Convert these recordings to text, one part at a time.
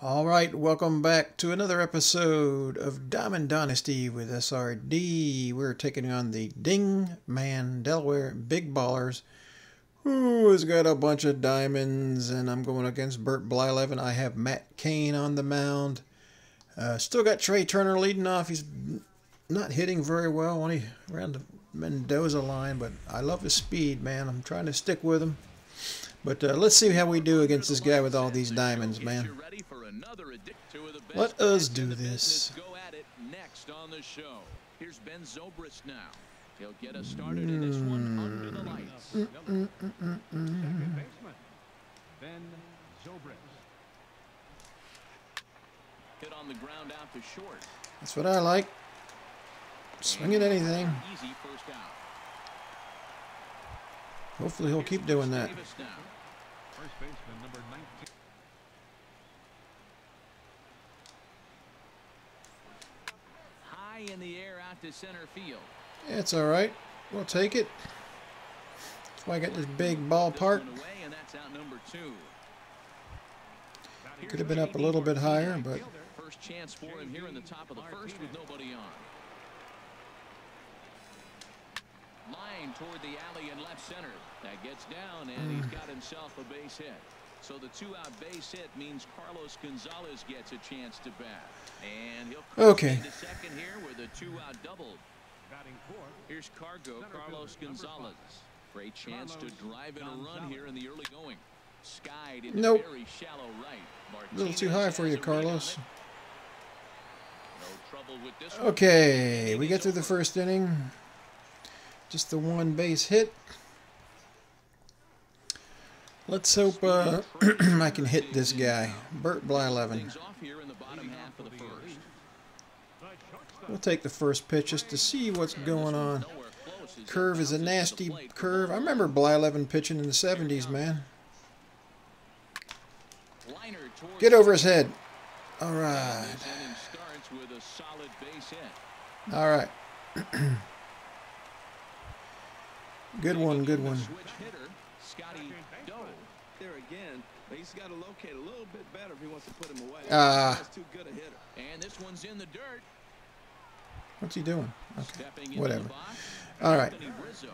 All right, welcome back to another episode of Diamond Dynasty with SRD. We're taking on the Ding Man Delaware Big Ballers, who has got a bunch of diamonds, and I'm going against Bert Blyleven. I have Matt Cain on the mound. Uh, still got Trea Turner leading off. He's not hitting very well, only around the Mendoza line, but I love his speed, man. I'm trying to stick with him. But uh, let's see how we do against this guy with all these diamonds, man. Let us do this. Go at it next on the show. Here's Ben Zobrist now. He'll get us started in this one mm. under the lights. Mm, Second mm, baseman, Ben Zobrist. Hit on the ground out to short. That's what I like. Swing at anything. Easy first out. Hopefully he'll keep doing that. Davis now. First baseman, number 19. High in the air out to center field. It's all right. We'll take it. That's why I got this big ballpark. This one away, and that's out number two. Could have been up a little bit higher, but First chance for him here in the top of the first with nobody on. Line toward the alley in left center. That gets down, and he's hmm. got himself a base hit. So the two-out base hit means Carlos Gonzalez gets a chance to bat. And he'll Okay. into second here with a two-out double. Batting fourth, Here's Cargo, Center Carlos fielder, Gonzalez. Great chance to drive in a run here in the early going. Skied into Nope. very shallow right. a little too high for you, a read on Carlos. No trouble with this one. Okay, we get through the first inning. Just the one base hit. Let's hope uh, I can hit this guy, Bert Blyleven. Things off here in the bottom half of the first. the shortstop. We'll take the first pitch just to see what's going on. Nowhere close as he Curve is a bounces to the nasty curve. I remember Blyleven pitching in the 70s, man. Get over his head. All right. This inning starts with a solid base hit. All right. good one, good one. Switch hitter, Scotty Doe. There again, he's got to locate a little bit better if he wants to put him away. Ah. That's too good a hitter. And this one's in the dirt. What's he doing? Okay, whatever. All right. Anthony Rizzo.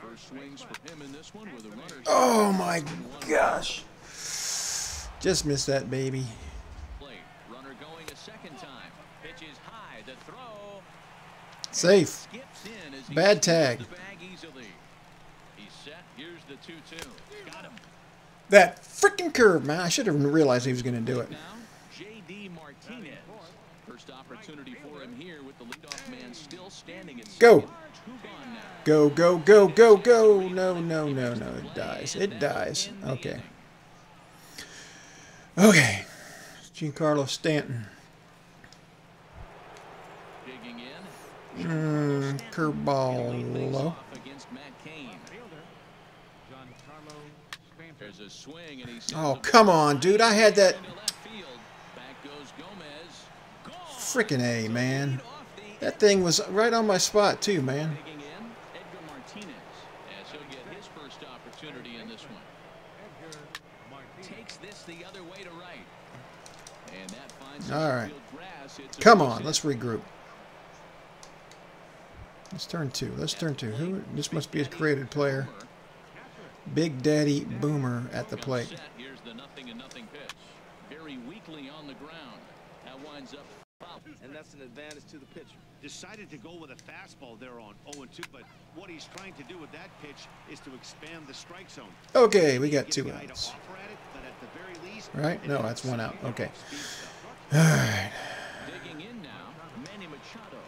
First swings for him in this one with a runner. Oh my gosh. Just missed that baby. Runner going a second time. Pitches high. The throw. Safe. Skips in as he Bad tag. The bag easily. He's set. Here's the 2-2. Got him. That freaking curve, man. I should have realized he was going to do it. Now, J.D. Martinez. First opportunity for him here with the leadoff man still standing at Go. second. Two gone now. Go, go, go, go, go. No, no, no, no. It dies. It dies. Okay. Okay. Giancarlo Stanton. Digging in. Mm, curveball low. off against Matt Cain. Fielder, Giancarlo Stanton. There's a swing and he sends Oh, come on, dude. I had that into left field. Back goes Gomez. Gone. freaking A, man. Lead off the That thing was right on my spot, too, man. Digging in, Edgar Martinez, he'll get his first opportunity in this one. Edgar Martinez. Takes this the other way to right. And that finds All right. field grass. It's a Come on, let's regroup. Let's turn two. Let's turn two. Who? This must be a created player. Big Daddy Boomer at the plate. Here's the nothing and nothing pitch. Very weakly on the ground. That winds up. And that's an advantage to the pitcher. decided to go with a fastball there on 0-2, but what he's trying to do with that pitch is to expand the strike zone. Okay, we got two a guy to outs. offer at it, but at the very least, Right? No, that's one out. Okay. All right. Digging in now, Manny Machado.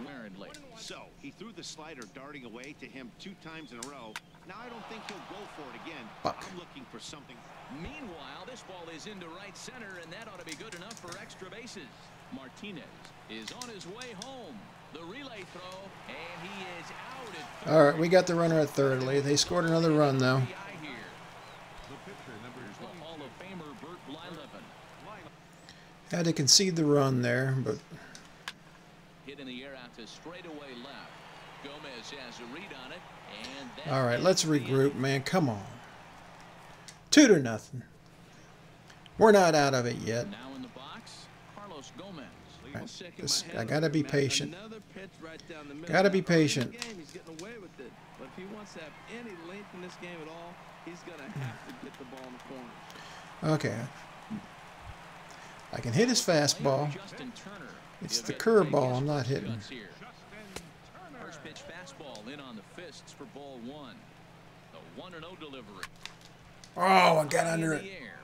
Apparently. So he threw the slider darting away to him two times in a row. Now I don't think he'll go for it again. Buck. I'm looking for something. Meanwhile, this ball is into right center, and that ought to be good enough for extra bases. Martinez is on his way home. The relay throw, and he is out at third. All right, we got the runner at third. They scored another run, though. RBI here. The pitcher, number Here's the 20. Hall of Famer Bert Blyleven. Had to concede the run there, but Hit in the air out to straightaway left. All right, let's regroup, man. Come on. Two to nothing. We're not out of it yet. Now in the Carlos Gomez. Right. Shaking my Just- head I gotta be patient. Right down the. Gotta be Now, early in the patient. game, he's getting away with it. But if he wants to have any length in this game at all, he's gonna have to get the ball in the corner. Okay. I can hit his fastball. It's the curveball I'm not hitting. shots here. Justin Turner. First pitch fastball in on the fists for ball one. The 1 0 delivery. Oh, I got under it. the air.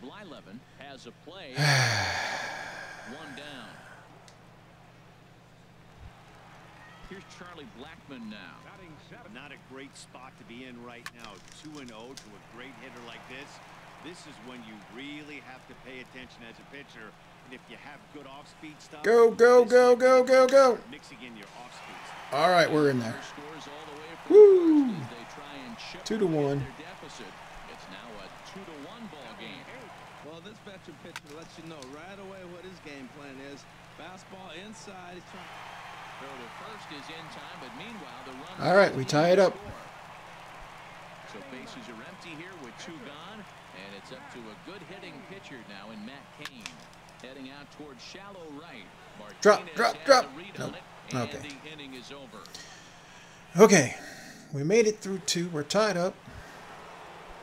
Blyleven has a play. One down. Here's Charlie Blackmon now. Not a great spot to be in right now. 2 and 0 to a great hitter like this. This is when you really have to pay attention as a pitcher. And if you have good off-speed stuff, Go, go, go, go, go, go. Mixing in your off-speed stuff. All right, we're in there. Scores all the way from Woo! the first as they try and chip Two to away at one. It's now a two to one ball game. Well, this veteran pitcher lets you know right away what his game plan is. Fastball inside. He's trying. Throw to first is in time, but meanwhile the run. All right, we tie it up. So bases are empty here with two gone, and it's up to a good hitting pitcher now in Matt Cain. Heading out towards shallow right. Drop, drop, drop. Nope. on it, and Okay. the inning is over. Okay. We made it through two. We're tied up.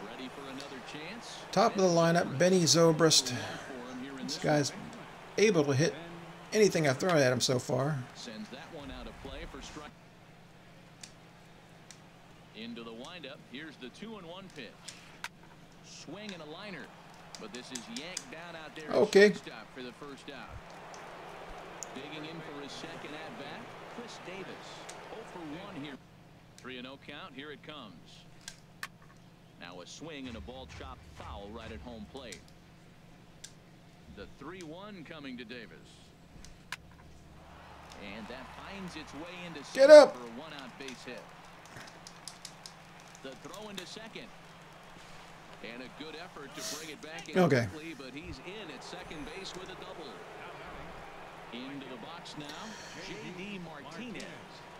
Ready for another chance. Top of the lineup, Benny Zobrist. For him here in This guy's able to hit anything I've thrown at him so far. Sends that one out of play for strike. Into the windup. Here's the two and one pitch. Swing and a liner. But this is yanked down out there. Okay. shortstop for the first out. Digging in for his second at bat. Chris Davis. 0 for 1 here. 3 and 0 count. Here it comes. Now a swing and a ball chopped foul right at home plate. The 3 1 coming to Davis. And that finds its way into Get up. for a one-out base hit. The throw into second. And a good effort to bring it back in Okay. quickly, but he's in at second base with a double. Into the box now, J.D. Martinez.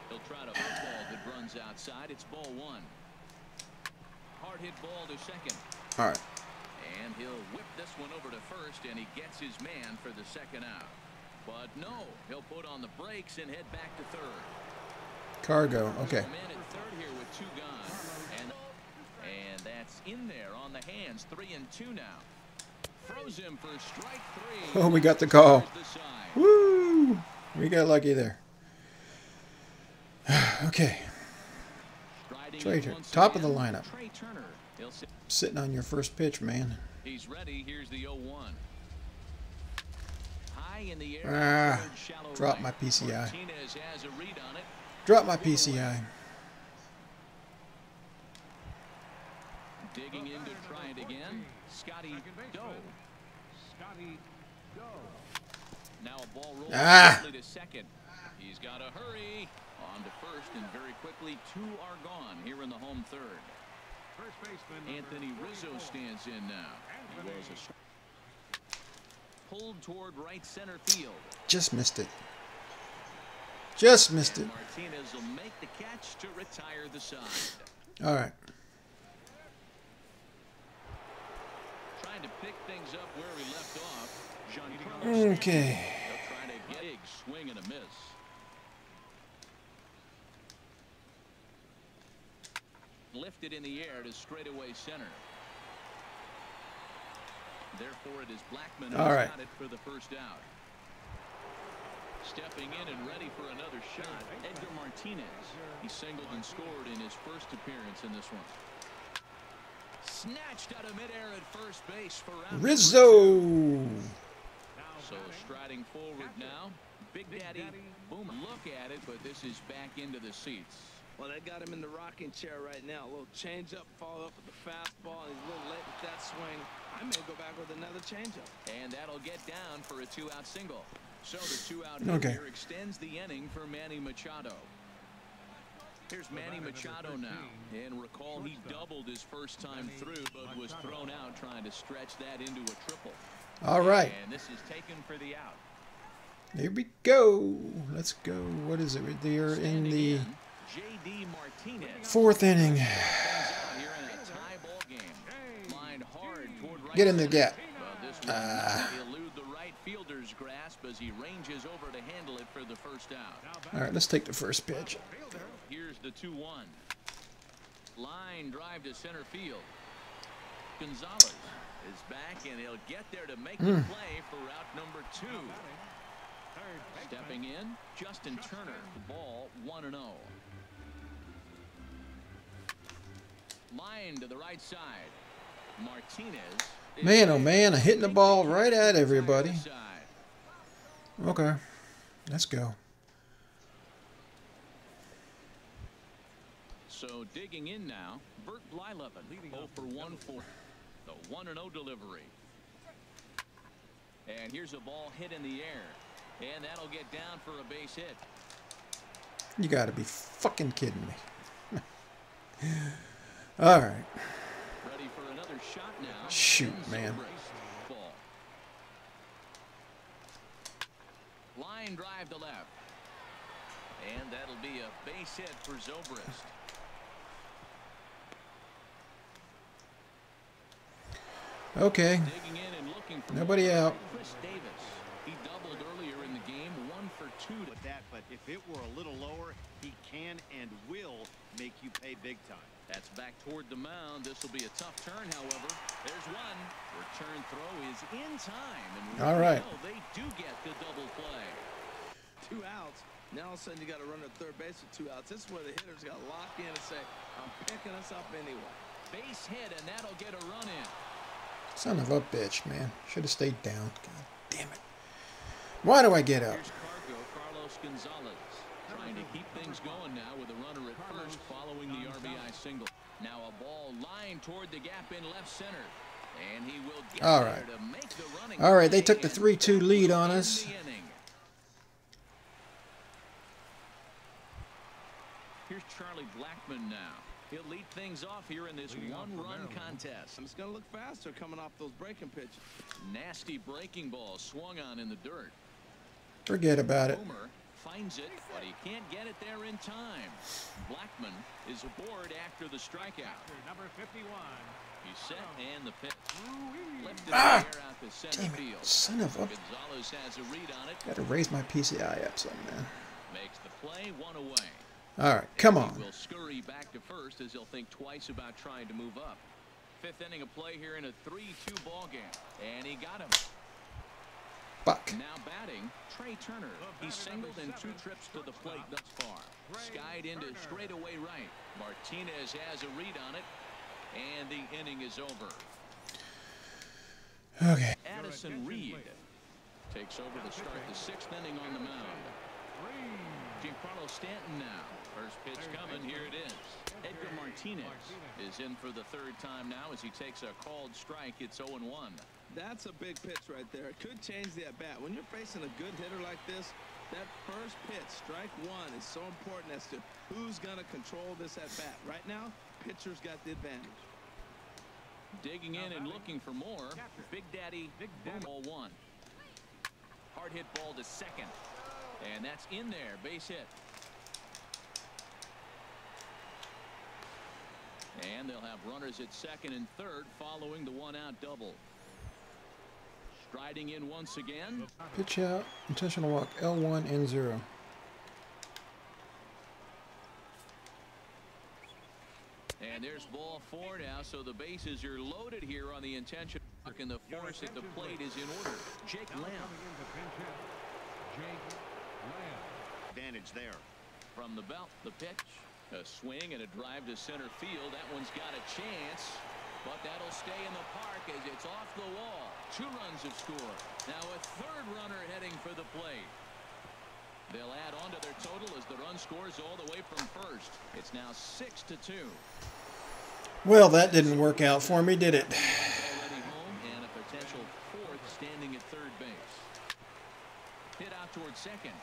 He'll try to football that runs outside. It's ball one. Hard hit ball to second. All right. And he'll whip this one over to first, and he gets his man for the second out. But no, he'll put on the brakes and head back to third. Cargo. Okay. And, that's in there on the hands. Three and two now. Throws him for strike three. Oh, we got the call. There's the side. Woo! We got lucky there. okay. Trea Turner, top of the lineup. Trea Turner. He'll sit. Sitting on your first pitch, man. He's ready. Here's the 0-1. In the air. Ah, drop my PCI. Martinez has a read on it. Drop my PCI. Digging in to try it again. Scotty Second Doe. Scotty Doe. Now a ball rolls Ah. to second. He's got to hurry. On to first, and very quickly, two are gone here in the home third. First baseman. number Anthony Rizzo stands in now. He was a sh- pulled toward right center field. Just missed it. Just missed it. Martinez will make the catch to retire the side. All right. Trying to pick things up where we left off. Giancarlo Okay. They'll try to get a big swing and a miss. Lifted in the air to straightaway center. Therefore, it is Blackmon who's All right. got it for the first out. Stepping in and ready for another shot, Edgar Martinez. He singled and scored in his first appearance in this one. Snatched out of midair at first base for Rizzo. So striding forward now. Big Daddy, Daddy boom. Look at it, but this is back into the seats. Well, they got him in the rocking chair right now. A little change up, follow up with the fastball. and He's a little late with that swing. I may go back with another changeup. And that'll get down for a two-out single. So the two-out Okay. here extends the inning for Manny Machado. Here's Manny Machado now. And recall he doubled his first time through, but was thrown out trying to stretch that into a triple. All right. And this is taken for the out. Here we go. Let's go. What is it? They're in the in, J.D. Martinez. fourth inning. Things out here in a tie ball game. Lined hard toward right Get in the gap. Well, this ah. one elude the right grasp grasp as he ranges over to handle it for the first out. All right, let's take the first pitch. Here's the 2 1. Line drive to center field. Gonzalez is back, and he'll get there to make the hmm. play for route number two. Third. Stepping in, Justin Turner. The ball 1 0. Line to the right side. Martinez. Man, oh man, I'm hitting the ball right at everybody. Okay, let's go. So digging in now, Bert Blyleven, Leading 0 for 1 for the 1 0 delivery. And here's a ball hit in the air. And that'll get down for a base hit. You gotta be fucking kidding me. All right. Ready for another shot now. Shoot, man. Line drive to left. And that'll be a base hit for Zobrist. Okay. Digging in and looking for Nobody out. Chris Davis. He doubled earlier in the game, one for two. With that, but if it were a little lower, he can and will make you pay big time. That's back toward the mound. This will be a tough turn, however. There's one. Return throw is in time. And All right. now they do get the double play. Two outs. Now all of a sudden you got to run to third base with two outs. This is where the hitters got to lock in and say, I'm picking us up anyway. Base hit, and that'll get a run in. Son of a bitch, man. Should have stayed down. God damn it. Why do I get up? Here's Cargo, Carlos Gonzalez. Trying to keep things going now with a runner at first following the RBI single. Now a ball lined toward the gap in left center. And he will get All there right. to make the running All right, they took the 3-2 lead on us. Here's Charlie Blackmon now. He'll lead things off here in this Leading off for one-run Maryland. contest. And it's going to look faster coming off those breaking pitches. Nasty breaking ball swung on in the dirt. Forget about it. Boomer finds it, but he can't get it there in time. Blackmon is aboard after the strikeout. Number 51. He's set and the pitch. Ooh-wee. Lifted Ah! in the air out center Damn field. it. Son of a... Gonzalez has a read on it. Gotta raise my PCI up some, man. Makes the play one away. All right, come He on. will scurry back to first as he'll think twice about trying to move up. Fifth inning of play here in a 3-2 ball game. And he got him. Fuck. Now batting, Trea Turner. He singled in two trips to the plate thus far. Skied into straightaway right. Martinez has a read on it. And the inning is over. Okay. Addison Reed takes over to start the sixth inning on the mound. Giancarlo Stanton now. First pitch coming. Here it is. Edgar Martinez is in for the third time now as he takes a called strike. It's 0-1. That's a big pitch right there. It could change the at-bat. When you're facing a good hitter like this, that first pitch, strike one, is so important as to who's going to control this at-bat. Right now, pitcher's got the advantage. Digging in and looking for more. Big Daddy, Big Daddy. Ball one. Hard hit ball to second. And that's in there. Base hit. And they'll have runners at second and third following the one out double. Striding in once again. Pitch out. Intentional walk. L1 N0. And there's ball four now, so the bases are loaded here on the intention. And the force at the plate is in order. Jake Now Lamb coming in to pinch hit. Jake Lamb. Advantage there. from the belt. The pitch, a swing and a drive to center field. That one's got a chance, but that'll stay in the park as it's off the wall. Two runs have scored. Now a third runner heading for the plate. They'll add on to their total as the run scores all the way from first. It's now six to two. Well, that didn't work out for me, did it? And a potential fourth standing at third base. Hit out towards second.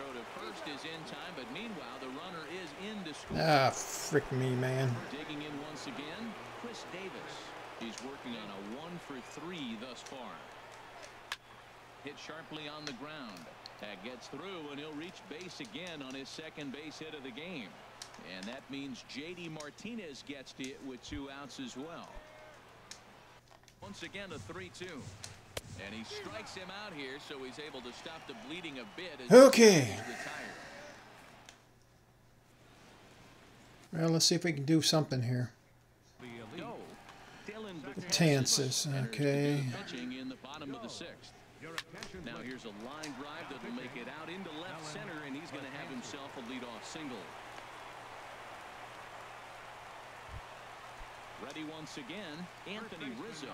Throw to first is in time, but meanwhile the runner is in to score. Ah, frick me, man. Digging in once again, Chris Davis. He's working on a one for three thus far. Hit sharply on the ground. That gets through, and he'll reach base again on his second base hit of the game. And that means J.D. Martinez gets to it with two outs as well. Once again, a 3-2. And he strikes him out here, so he's able to stop the bleeding a bit. As Okay. Well, let's see if we can do something here. The elite. Go. Dellin Betances, Betances okay. Pitching in the bottom of the sixth. Your attention, Now here's a line drive that'll make it out into left center, and he's going to have himself a leadoff single. Ready once again, Anthony Rizzo.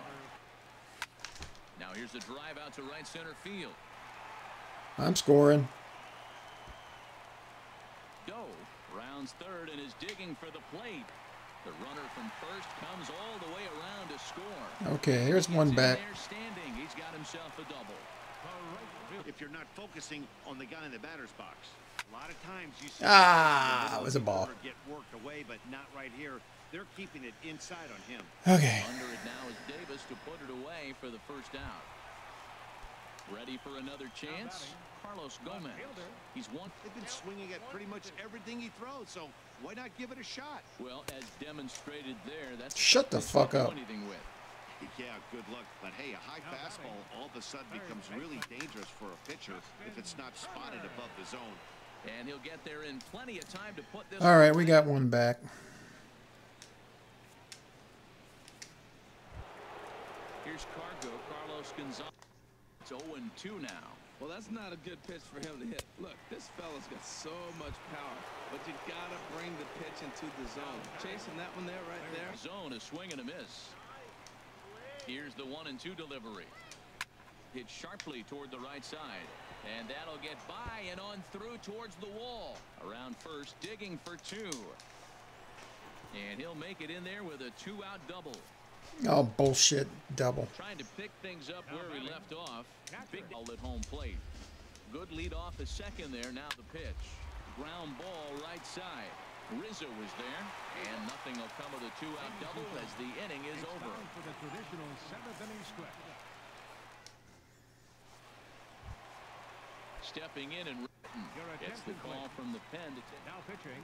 Now here's a drive out to right center field. I'm scoring. Doe rounds third and is digging for the plate. The runner from first comes all the way around to score. Okay, here's one back. standing. He's got himself a double. If you're not focusing on the guy in the batter's box. A lot of times you see Ah, pitchers in the it was a ball. get worked away, but not right here. They're keeping it inside on him. Okay. Under it now is Davis to put it away for the first out. Ready for another chance? Carlos Gomez. He's one. They've been swinging at pretty much everything he throws, so why not give it a shot? Well, as demonstrated there, that's Shut the fuck up. Anything with. Yeah, good luck. But hey, a high fastball all of a sudden becomes really dangerous for a pitcher if it's not spotted above the zone. And he'll get there in plenty of time to put this. All right, we got one back. Here's Cargo, Carlos Gonzalez. It's 0-2 now. Well, that's not a good pitch for him to hit. Look, this fella's got so much power, but you gotta bring the pitch into the zone. Chasing that one there, right there. Zone, a swing and a miss. Here's the one and two delivery. Hit sharply toward the right side. And that'll get by and on through towards the wall. Around first, digging for two. And he'll make it in there with a two-out double. Oh, bullshit. Double. Trying to pick things up where he left off. Big ball at home plate. Good lead off a second there. Now the pitch. Ground ball right side. Rizzo was there. And nothing will come of the two-out double as the inning is over. for the traditional seventh inning stretch. Stepping in and Your gets the call from the pen to. Now pitching.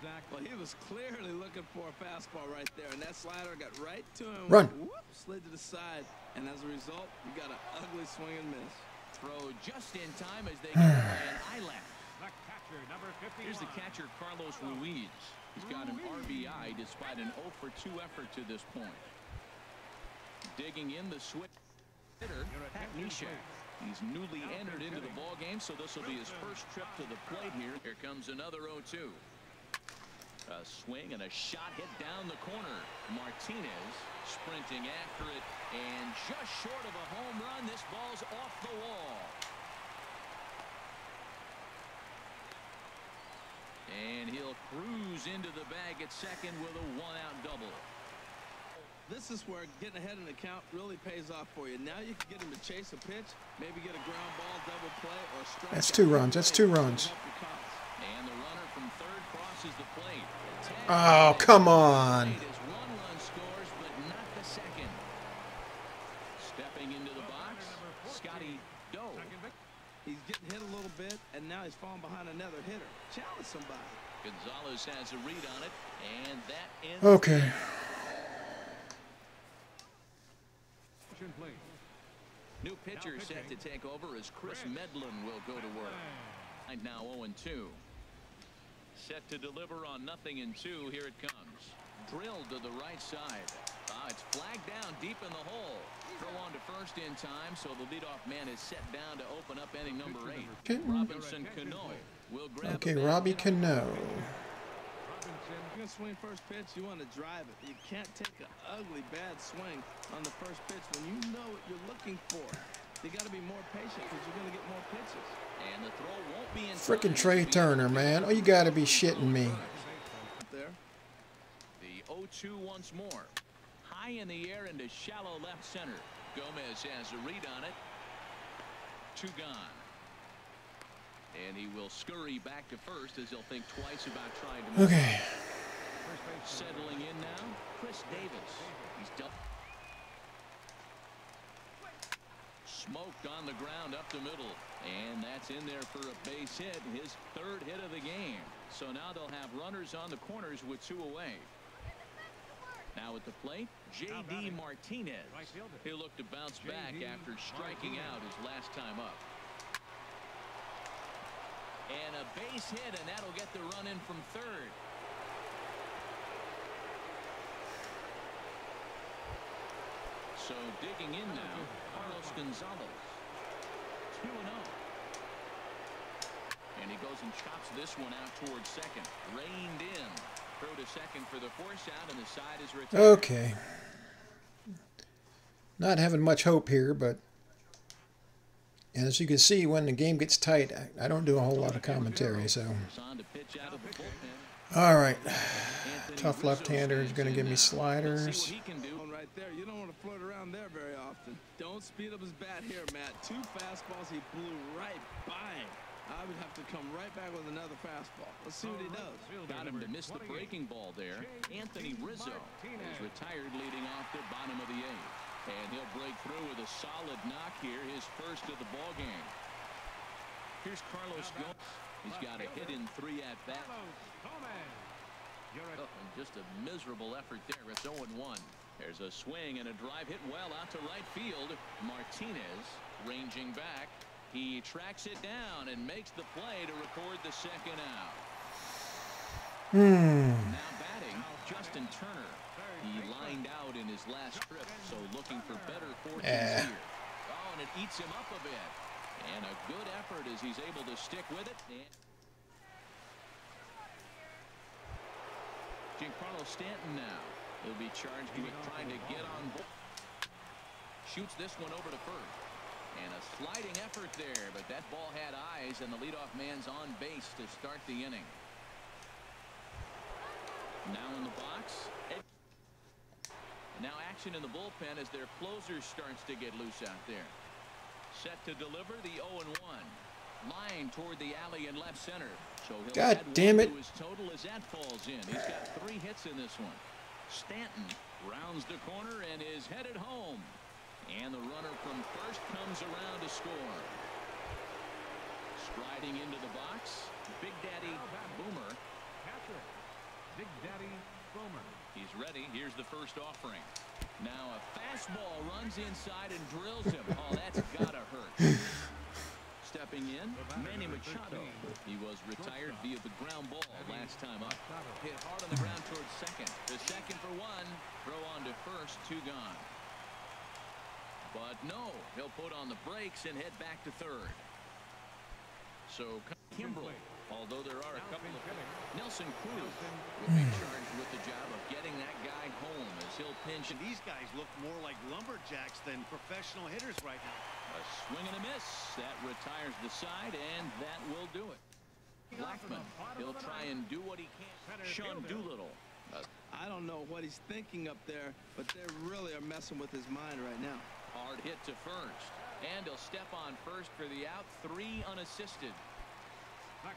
Zach Well, he was clearly looking for a fastball right there, and that slider got right to him. Run. Whoop, slid to the side, and as a result, you got an ugly swing and miss. Throw just in time as they get by an eyelash. the catcher, number 51. Here's the catcher, Carlos Ruiz. He's got an RBI despite an 0 for 2 effort to this point. Digging in the switch hitter, Pat Neshek. He's newly entered into the ball game, so this will be his first trip to the plate here. Here comes another 0-2. A swing and a shot hit down the corner. Martinez sprinting after it, and just short of a home run, this ball's off the wall. And he'll cruise into the bag at second with a one-out double. This is where getting ahead in the count really pays off for you. Now you can get him to chase a pitch, maybe get a ground ball, double play, or strike. That's two runs. That's two runs. Help your cause. And the runner from third crosses the plate. Oh, come on. One run scores, but not the second. Stepping into the box, Scotty Doe. He's getting hit a little bit, and now he's falling behind another hitter. Challenge somebody. Gonzalez has a read on it, and that ends. Okay. New pitcher set to take over as Kris Medlen will go to work. Oh and now 0-2. Set to deliver on nothing in two. Here it comes. Drilled to the right side. Ah, it's flagged down deep in the hole. Throw on to first in time, so the leadoff man is set down to open up inning number eight. Okay. Robinson Cano will grab Okay, Robbie in Cano. Robinson. You're gonna swing first pitch, you want to drive it. You can't take an ugly bad swing on the first pitch when you know what you're looking for. You got to be more patient because you're gonna get more pitches. And the throw won't be in Frickin'. Trea Turner, man. Oh, you gotta be shitting me. There. The 0-2 once more. High in the air into shallow left center. Gomez has a read on it. Two gone. And he will scurry back to first as he'll think twice about trying to move. Okay. First base. Settling in now, Chris Davis. He's done. Smoked on the ground up the middle. And that's in there for a base hit. His third hit of the game. So now they'll have runners on the corners with two away. Now at the plate, J.D. Martinez. He'll look to bounce back after striking out his last time up. And a base hit, and that'll get the run in from third. So digging in now, Carlos Gonzalez. 2 0. And he goes and chops this one out towards second. Reined in. Throw to second for the force out, and the side is retired. Okay. Not having much hope here, but and as you can see, when the game gets tight, I, don't do a whole lot of commentary. So, all right, tough left-hander is going to give me sliders. what he can do. One right there. You don't want to float around there very often. Don't speed up his bat here, Matt. Two fastballs he blew right by him. I would have to come right back with another fastball. Let's see what he does. Got him to miss the breaking ball there. Anthony Rizzo is retired leading off the bottom of the eighth. And he'll break through with a solid knock here, his first of the ball game. Here's Carlos Gomez. He's got a hit in three at bat. Oh, and just a miserable effort there. It's 0-1. There's a swing and a drive hit well out to right field. Martinez ranging back. He tracks it down and makes the play to record the second out. Hmm. Now batting, Justin Turner. He lined out in his last trip, so looking for better fortunes Eh. here. Oh, and it eats him up a bit. And a good effort as he's able to stick with it. And Giancarlo Stanton now. He'll be charged with trying to get on board. Shoots this one over to first. And a sliding effort there, but that ball had eyes, and the leadoff man's on base to start the inning. Now in the box. Ed- Now action in the bullpen as their closer starts to get loose out there. Set to deliver the 0-1. Line toward the alley in left center. So he'll God damn it. to his total as that falls in. He's got three hits in this one. Stanton rounds the corner and is headed home. And the runner from first comes around to score. Striding into the box, Big Daddy Boomer. Patrick. Big Daddy Boomer. He's ready. Here's the first offering. Now a fastball runs inside and drills him. Oh, that's gotta hurt. Stepping in, Manny Machado. He was retired via the ground ball last time up. Hit hard on the ground towards second. The second for one. Throw on to first. Two gone. But no, he'll put on the brakes and head back to third. So Kimbrel, although there are a couple of Nelson Cruz will be charged with the job of getting that guy home as he'll pinch And these guys look more like lumberjacks than professional hitters right now. A swing and a miss. That retires the side, and that will do it. Blackmon, he'll try and do what he can. Sean Doolittle. Uh, I don't know what he's thinking up there, but they really are messing with his mind right now. hard hit to first. And he'll step on first for the out. Three unassisted.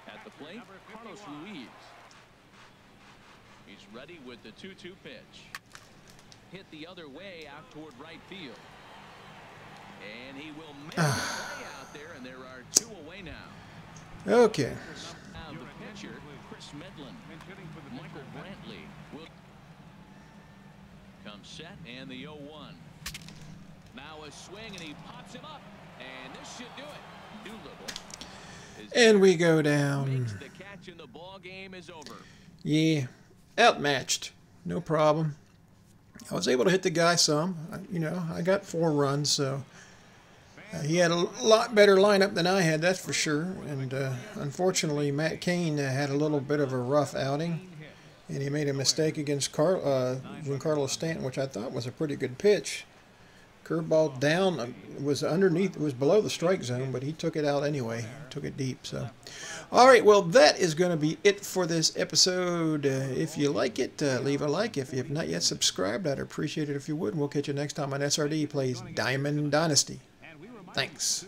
At the plate, Carlos Ruiz. He's ready with the 2-2 pitch. Hit the other way out toward right field. Will come set, and the 0-1. Now a swing, and he pops him up. And this should do it. Doolittle. And we go down. makes the catch, and the ball game is over. Yeah, outmatched. No problem. I was able to hit the guy some. I- You know, I got four runs, so uh, he had a lot better lineup than I had, that's for sure. And uh, unfortunately, Matt Cain uh, had a little bit of a rough outing, and he made a mistake against Car- uh, Giancarlo Stanton, which I thought was a pretty good pitch. Curveball down uh, was underneath, was below the strike zone, but he took it out anyway. Took it deep. So, all right. Well, that is going to be it for this episode. Uh, if you like it, uh, leave a like. If you have not yet subscribed, I'd appreciate it if you would. And we'll catch you next time on SRD plays Diamond Dynasty. Thanks.